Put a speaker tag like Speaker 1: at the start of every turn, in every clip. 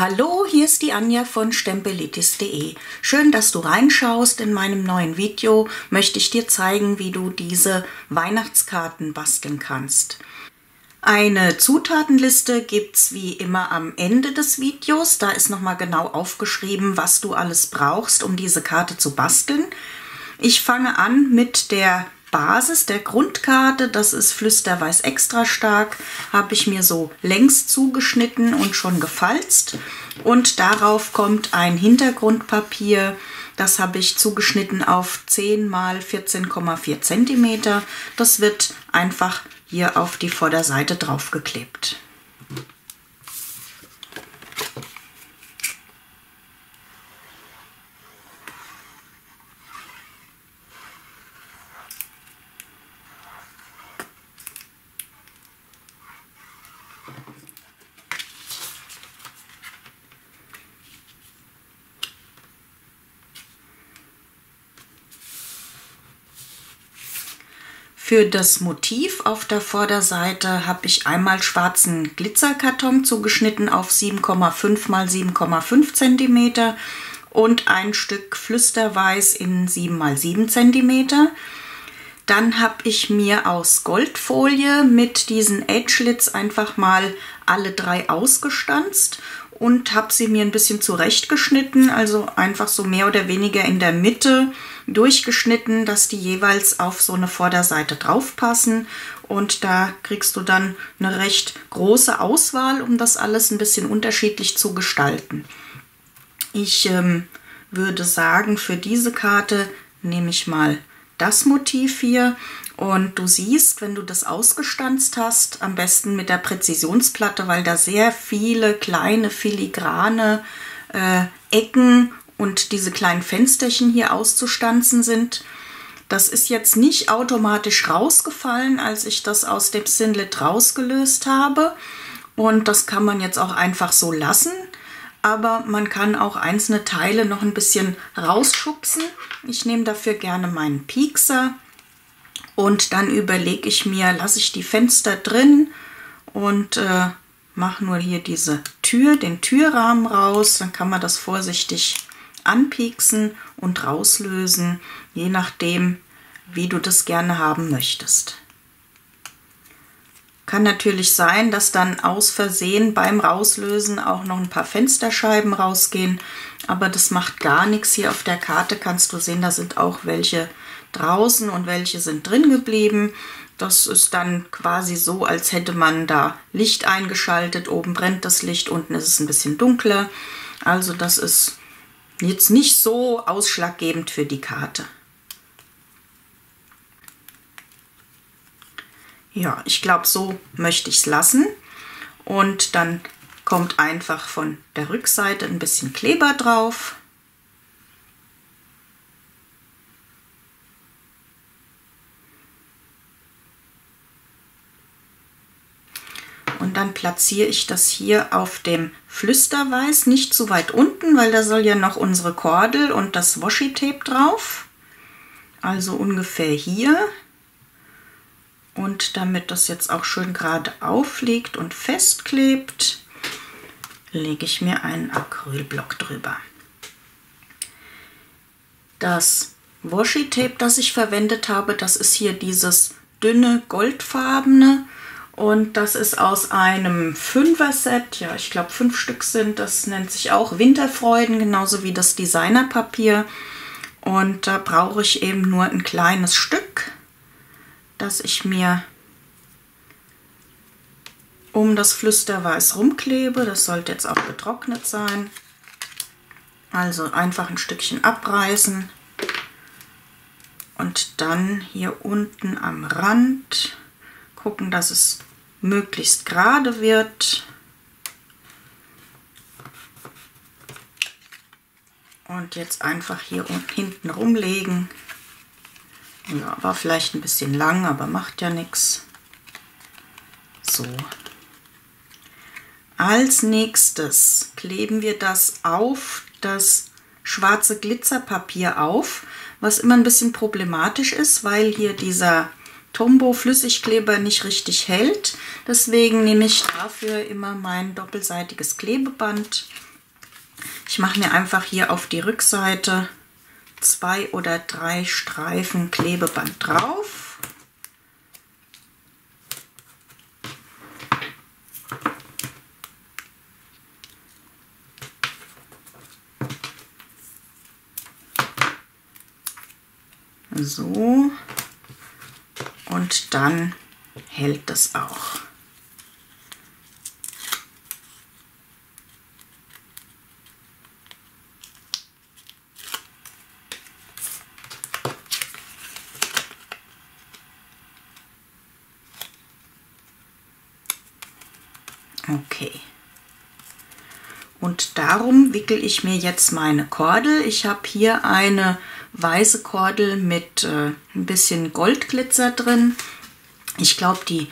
Speaker 1: Hallo, hier ist die Anja von stempelitis.de. Schön, dass du reinschaust. In meinem neuen Video möchte ich dir zeigen, wie du diese Weihnachtskarten basteln kannst. Eine Zutatenliste gibt es wie immer am Ende des Videos. Da ist nochmal genau aufgeschrieben, was du alles brauchst, um diese Karte zu basteln. Ich fange an mit der Basis der Grundkarte, das ist Flüsterweiß extra stark, habe ich mir so längs zugeschnitten und schon gefalzt. Und darauf kommt ein Hintergrundpapier, das habe ich zugeschnitten auf 10 mal 14,4 cm. Das wird einfach hier auf die Vorderseite draufgeklebt. Für das Motiv auf der Vorderseite habe ich einmal schwarzen Glitzerkarton zugeschnitten auf 7,5 x 7,5 cm und ein Stück Flüsterweiß in 7 x 7 cm. Dann habe ich mir aus Goldfolie mit diesen Edgelits einfach mal alle drei ausgestanzt und habe sie mir ein bisschen zurechtgeschnitten, also einfach so mehr oder weniger in der Mitte durchgeschnitten, dass die jeweils auf so eine Vorderseite drauf passen und da kriegst du dann eine recht große Auswahl, um das alles ein bisschen unterschiedlich zu gestalten. Ich ähm, würde sagen, für diese Karte nehme ich mal das Motiv hier und du siehst, wenn du das ausgestanzt hast, am besten mit der Präzisionsplatte, weil da sehr viele kleine filigrane äh, Ecken und diese kleinen Fensterchen hier auszustanzen sind. Das ist jetzt nicht automatisch rausgefallen, als ich das aus dem Sinlet rausgelöst habe. Und das kann man jetzt auch einfach so lassen. Aber man kann auch einzelne Teile noch ein bisschen rausschubsen. Ich nehme dafür gerne meinen Piekser und dann überlege ich mir, lasse ich die Fenster drin und äh, mache nur hier diese Tür, den Türrahmen raus. Dann kann man das vorsichtig anpieksen und rauslösen, je nachdem, wie du das gerne haben möchtest. Kann natürlich sein, dass dann aus Versehen beim Rauslösen auch noch ein paar Fensterscheiben rausgehen, aber das macht gar nichts. Hier auf der Karte kannst du sehen, da sind auch welche draußen und welche sind drin geblieben. Das ist dann quasi so, als hätte man da Licht eingeschaltet. Oben brennt das Licht, unten ist es ein bisschen dunkler. Also das ist jetzt nicht so ausschlaggebend für die Karte. Ja, ich glaube, so möchte ich es lassen. Und dann kommt einfach von der Rückseite ein bisschen Kleber drauf. Und dann platziere ich das hier auf dem Flüsterweiß, nicht zu weit unten, weil da soll ja noch unsere Kordel und das Washi-Tape drauf. Also ungefähr hier. Und damit das jetzt auch schön gerade aufliegt und festklebt, lege ich mir einen Acrylblock drüber. Das Washi-Tape, das ich verwendet habe, das ist hier dieses dünne goldfarbene und das ist aus einem Fünfer-Set. Ja, ich glaube fünf Stück sind. Das nennt sich auch Winterfreuden, genauso wie das Designerpapier. Und da brauche ich eben nur ein kleines Stück, das ich mir um das Flüsterweiß rumklebe. Das sollte jetzt auch getrocknet sein. Also einfach ein Stückchen abreißen und dann hier unten am Rand gucken, dass es möglichst gerade wird. Und jetzt einfach hier hinten rumlegen. Ja, war vielleicht ein bisschen lang, aber macht ja nichts. So. Als nächstes kleben wir das auf das schwarze Glitzerpapier auf, was immer ein bisschen problematisch ist, weil hier dieser Tombow Flüssigkleber nicht richtig hält. Deswegen nehme ich dafür immer mein doppelseitiges Klebeband Ich mache mir einfach hier auf die Rückseite zwei oder drei Streifen Klebeband drauf. So. Und dann hält das auch. Okay. Und darum wickel ich mir jetzt meine Kordel. Ich habe hier eine weiße Kordel mit äh, ein bisschen Goldglitzer drin. Ich glaube, die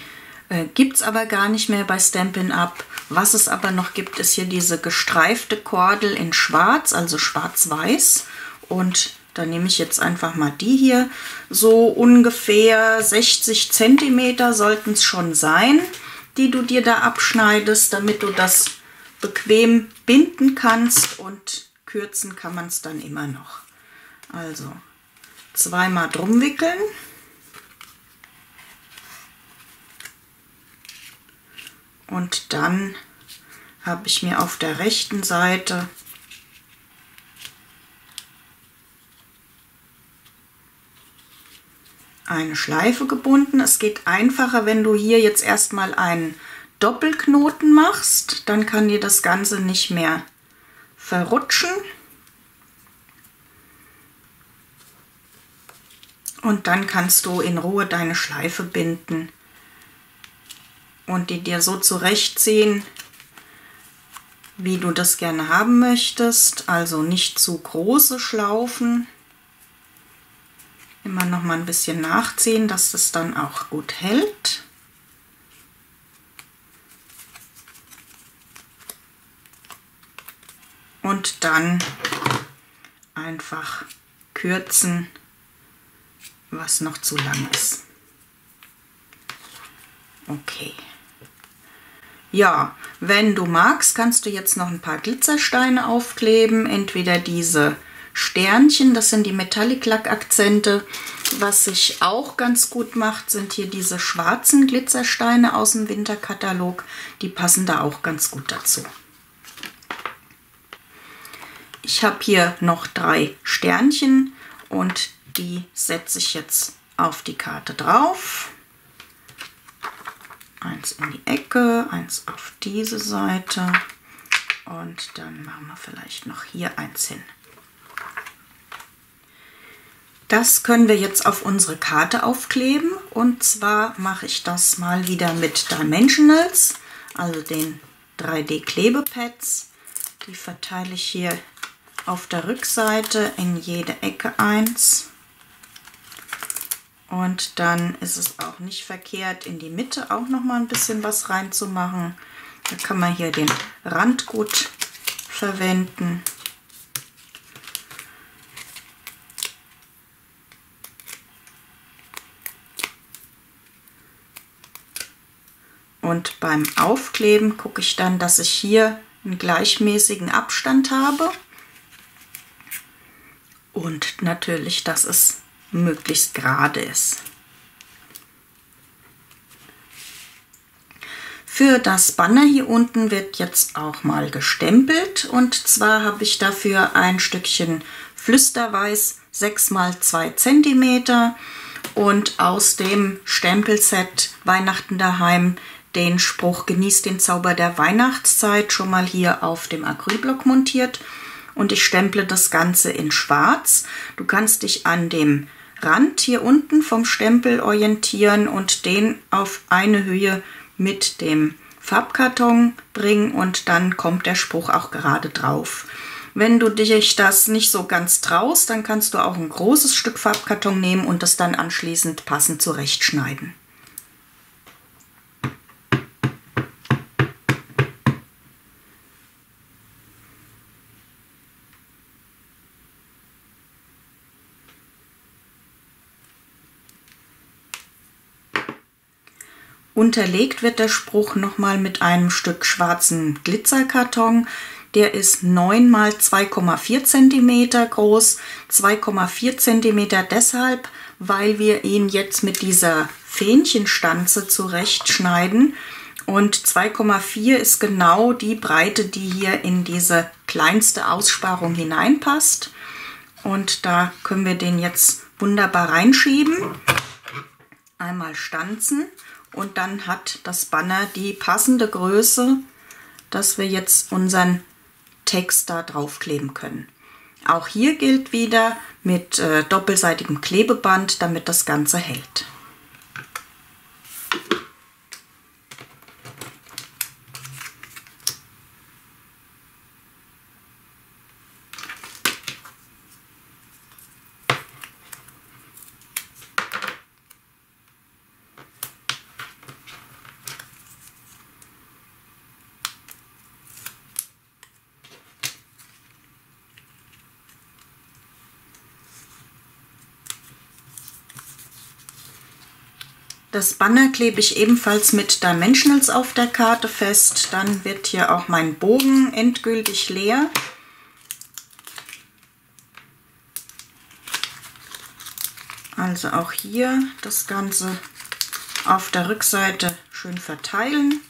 Speaker 1: äh, gibt es aber gar nicht mehr bei Stampin' Up. Was es aber noch gibt, ist hier diese gestreifte Kordel in schwarz, also schwarz-weiß. Und da nehme ich jetzt einfach mal die hier. So ungefähr 60 cm sollten es schon sein die du dir da abschneidest, damit du das bequem binden kannst und kürzen kann man es dann immer noch. Also zweimal drum wickeln. Und dann habe ich mir auf der rechten Seite eine Schleife gebunden. Es geht einfacher, wenn du hier jetzt erstmal einen Doppelknoten machst. Dann kann dir das Ganze nicht mehr verrutschen. Und dann kannst du in Ruhe deine Schleife binden und die dir so zurechtziehen, wie du das gerne haben möchtest. Also nicht zu große Schlaufen. Immer noch mal ein bisschen nachziehen, dass es dann auch gut hält. Und dann einfach kürzen, was noch zu lang ist. Okay. Ja, wenn du magst, kannst du jetzt noch ein paar Glitzersteine aufkleben. Entweder diese Sternchen, das sind die Metallic Lack Akzente. Was sich auch ganz gut macht, sind hier diese schwarzen Glitzersteine aus dem Winterkatalog. Die passen da auch ganz gut dazu. Ich habe hier noch drei Sternchen und die setze ich jetzt auf die Karte drauf. Eins in die Ecke, eins auf diese Seite und dann machen wir vielleicht noch hier eins hin. Das können wir jetzt auf unsere Karte aufkleben und zwar mache ich das mal wieder mit Dimensionals, also den 3D Klebepads. Die verteile ich hier auf der Rückseite in jede Ecke eins. Und dann ist es auch nicht verkehrt, in die Mitte auch noch mal ein bisschen was reinzumachen. Da kann man hier den Rand gut verwenden. Und beim Aufkleben gucke ich dann, dass ich hier einen gleichmäßigen Abstand habe. Und natürlich, dass es möglichst gerade ist. Für das Banner hier unten wird jetzt auch mal gestempelt und zwar habe ich dafür ein Stückchen Flüsterweiß 6 x 2 cm und aus dem Stempelset Weihnachten daheim den Spruch Genießt den Zauber der Weihnachtszeit schon mal hier auf dem Acrylblock montiert und ich stemple das Ganze in schwarz. Du kannst dich an dem Rand hier unten vom Stempel orientieren und den auf eine Höhe mit dem Farbkarton bringen und dann kommt der Spruch auch gerade drauf. Wenn du dich das nicht so ganz traust, dann kannst du auch ein großes Stück Farbkarton nehmen und das dann anschließend passend zurechtschneiden. Unterlegt wird der Spruch nochmal mit einem Stück schwarzen Glitzerkarton. Der ist 9 mal 2,4 cm groß. 2,4 cm deshalb, weil wir ihn jetzt mit dieser Fähnchenstanze zurechtschneiden. Und 2,4 ist genau die Breite, die hier in diese kleinste Aussparung hineinpasst. Und da können wir den jetzt wunderbar reinschieben. Einmal stanzen und dann hat das Banner die passende Größe, dass wir jetzt unseren Text da draufkleben können. Auch hier gilt wieder mit äh, doppelseitigem Klebeband, damit das Ganze hält. Das Banner klebe ich ebenfalls mit Dimensionals auf der Karte fest. Dann wird hier auch mein Bogen endgültig leer. Also auch hier das Ganze auf der Rückseite schön verteilen.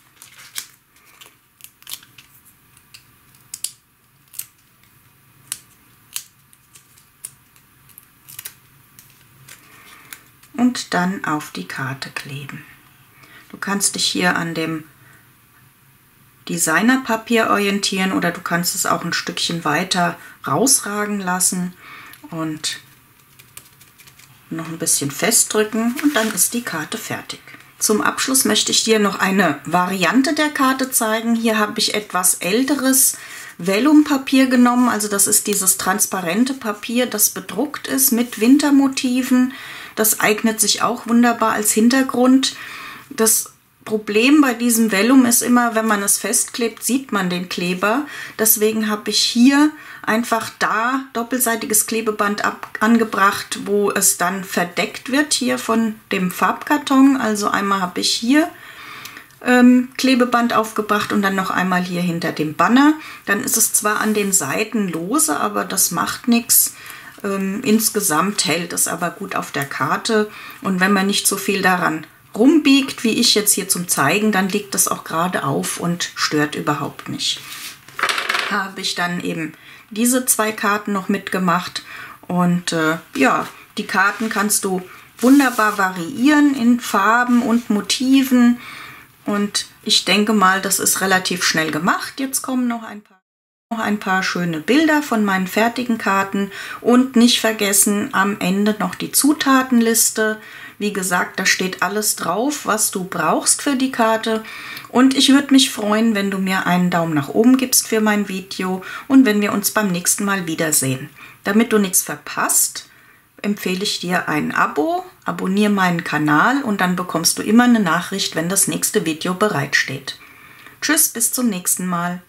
Speaker 1: Dann auf die Karte kleben. Du kannst dich hier an dem Designerpapier orientieren oder du kannst es auch ein Stückchen weiter rausragen lassen und noch ein bisschen festdrücken und dann ist die Karte fertig. Zum Abschluss möchte ich dir noch eine Variante der Karte zeigen. Hier habe ich etwas älteres Vellumpapier genommen, also das ist dieses transparente Papier, das bedruckt ist mit Wintermotiven. Das eignet sich auch wunderbar als Hintergrund. Das Problem bei diesem Vellum ist immer, wenn man es festklebt, sieht man den Kleber. Deswegen habe ich hier einfach da doppelseitiges Klebeband ab angebracht, wo es dann verdeckt wird hier von dem Farbkarton. Also einmal habe ich hier ähm, Klebeband aufgebracht und dann noch einmal hier hinter dem Banner. Dann ist es zwar an den Seiten lose, aber das macht nichts. Ähm, insgesamt hält es aber gut auf der Karte und wenn man nicht so viel daran rumbiegt, wie ich jetzt hier zum Zeigen, dann liegt das auch gerade auf und stört überhaupt nicht. Habe ich dann eben diese zwei Karten noch mitgemacht und äh, ja, die Karten kannst du wunderbar variieren in Farben und Motiven und ich denke mal, das ist relativ schnell gemacht. Jetzt kommen noch ein paar noch ein paar schöne Bilder von meinen fertigen Karten und nicht vergessen am Ende noch die Zutatenliste. Wie gesagt, da steht alles drauf, was du brauchst für die Karte. Und ich würde mich freuen, wenn du mir einen Daumen nach oben gibst für mein Video und wenn wir uns beim nächsten Mal wiedersehen. Damit du nichts verpasst, empfehle ich dir ein Abo, abonniere meinen Kanal und dann bekommst du immer eine Nachricht, wenn das nächste Video bereitsteht. Tschüss, bis zum nächsten Mal.